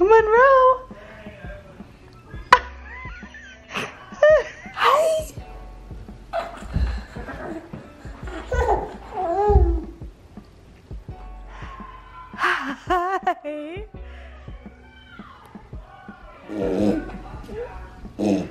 Monroe. Hi. Hi. Amen.